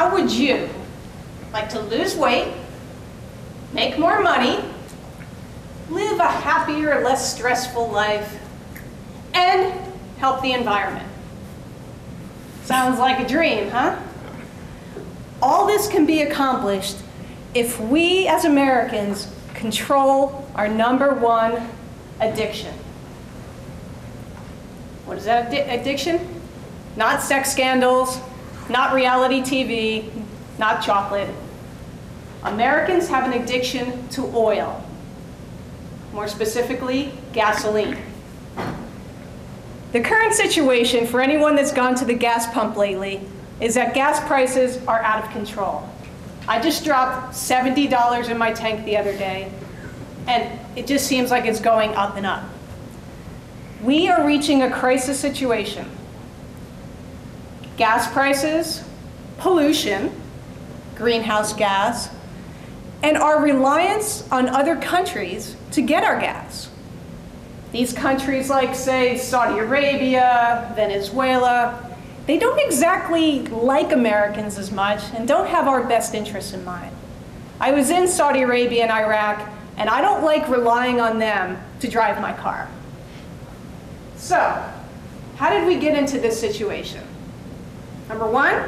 how would you like to lose weight, make more money, live a happier, less stressful life, and help the environment? Sounds like a dream, huh? All this can be accomplished if we as Americans control our number one addiction. What is that addi- addiction? Not sex scandals, not reality TV, not chocolate. Americans have an addiction to oil, more specifically, gasoline. The current situation for anyone that's gone to the gas pump lately is that gas prices are out of control. I just dropped $70 in my tank the other day, and it just seems like it's going up and up. We are reaching a crisis situation. Gas prices, pollution, greenhouse gas, and our reliance on other countries to get our gas. These countries like, say, Saudi Arabia, Venezuela, they don't exactly like Americans as much and don't have our best interests in mind. I was in Saudi Arabia and Iraq, and I don't like relying on them to drive my car. So, how did we get into this situation? Number one,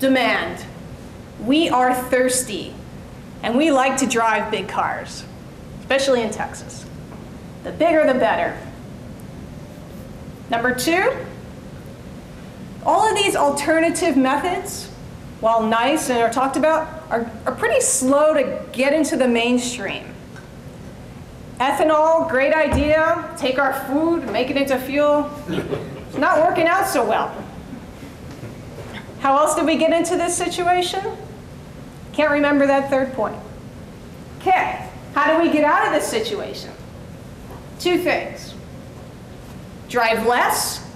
demand. We are thirsty, and we like to drive big cars, especially in Texas. The bigger, the better. Number two, all of these alternative methods, while nice and are talked about, are, are pretty slow to get into the mainstream. Ethanol, great idea. Take our food, make it into fuel. It's not working out so well. How else did we get into this situation? Can't remember that third point. Okay, how do we get out of this situation? Two things. Drive less,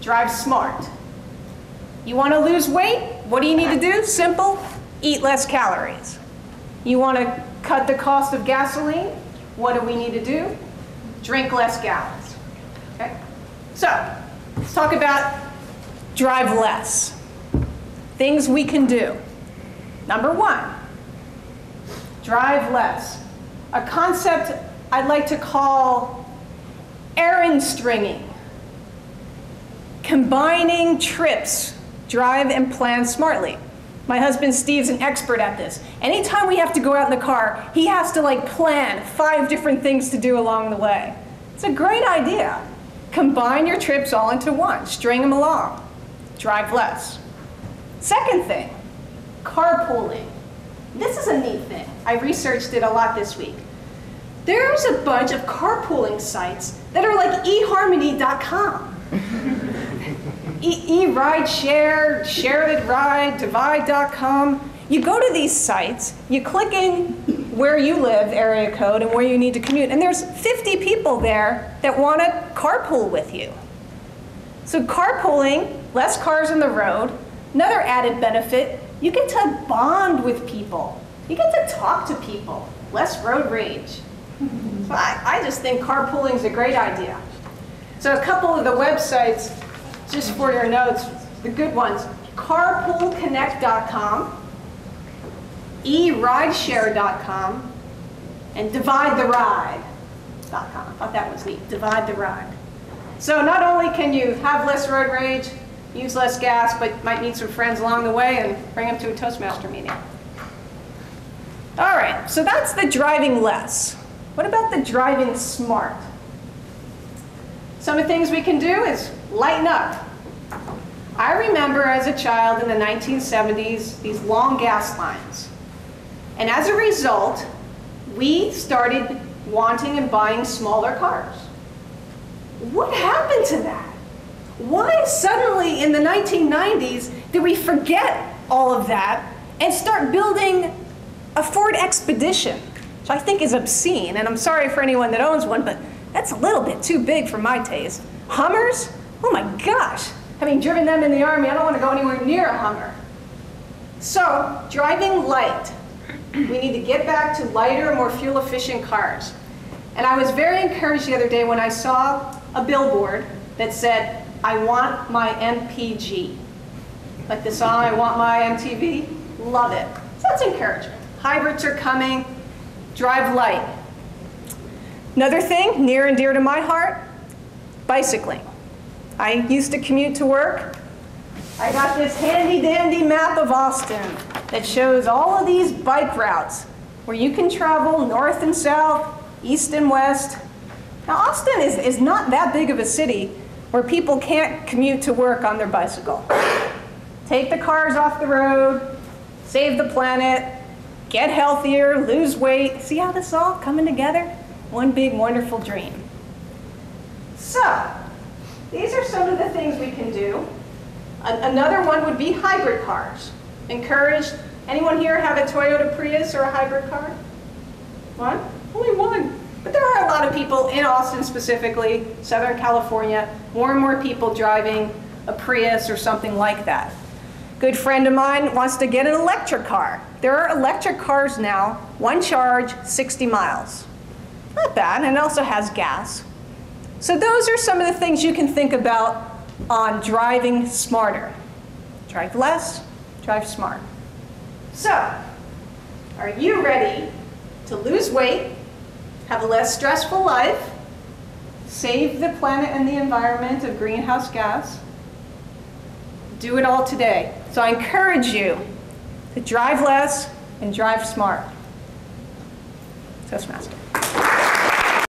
drive smart. You want to lose weight? What do you need to do? Simple, eat less calories. You want to cut the cost of gasoline? What do we need to do? Drink less gallons. Okay? So, let's talk about drive less. Things we can do. Number one, drive less. A concept I'd like to call errand stringing. Combining trips, drive and plan smartly. My husband Steve's an expert at this. Anytime we have to go out in the car, he has to like plan five different things to do along the way. It's a great idea. Combine your trips all into one, string them along, drive less. Second thing, carpooling. This is a neat thing. I researched it a lot this week. There's a bunch of carpooling sites that are like eharmony.com. E-Ride Share, Shared Ride, Divide.com. You go to these sites, you click in where you live, area code, and where you need to commute, and there's 50 people there that want to carpool with you. So carpooling, less cars on the road. Another added benefit, you get to bond with people. You get to talk to people, less road rage. So I, I just think carpooling is a great idea. So a couple of the websites, just for your notes, the good ones, carpoolconnect.com, erideshare.com, and dividetheride.com. I thought that was neat, divide the ride. So not only can you have less road rage, use less gas, but might meet some friends along the way and bring them to a Toastmaster meeting. All right, so that's the driving less. What about the driving smart? Some of the things we can do is lighten up. I remember as a child in the 1970s, these long gas lines. And as a result, we started wanting and buying smaller cars. What happened to that? Why suddenly in the 1990s did we forget all of that and start building a Ford Expedition, which I think is obscene, and I'm sorry for anyone that owns one, but that's a little bit too big for my taste. Hummers? Oh my gosh. Having driven them in the Army, I don't want to go anywhere near a Hummer. So, driving light. We need to get back to lighter, more fuel-efficient cars. And I was very encouraged the other day when I saw a billboard that said, I want my MPG. Like the song, I Want My MTV? Love it. So that's encouraging. Hybrids are coming. Drive light. Another thing near and dear to my heart, bicycling. I used to commute to work. I got this handy dandy map of Austin that shows all of these bike routes where you can travel north and south, east and west. Now Austin is, is not that big of a city where people can't commute to work on their bicycle. Take the cars off the road, save the planet, get healthier, lose weight. See how this all coming together? One big wonderful dream. So, these are some of the things we can do. Another one would be hybrid cars. Encouraged, anyone here have a Toyota Prius or a hybrid car? One? Only one. But there are a lot of people in Austin specifically, Southern California, more and more people driving a Prius or something like that. Good friend of mine wants to get an electric car. There are electric cars now, one charge, 60 miles. Not bad, and it also has gas. So those are some of the things you can think about on driving smarter. Drive less, drive smart. So, are you ready to lose weight, have a less stressful life, save the planet and the environment of greenhouse gas? Do it all today. So I encourage you to drive less and drive smart. Toastmaster.